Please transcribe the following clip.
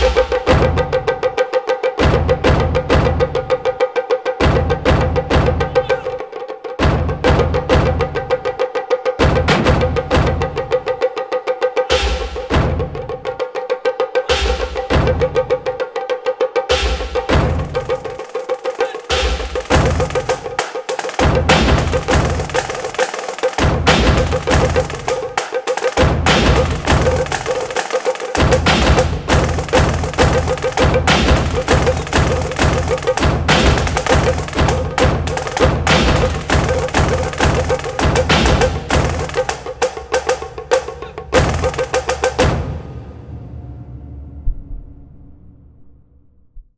Ha ha ha!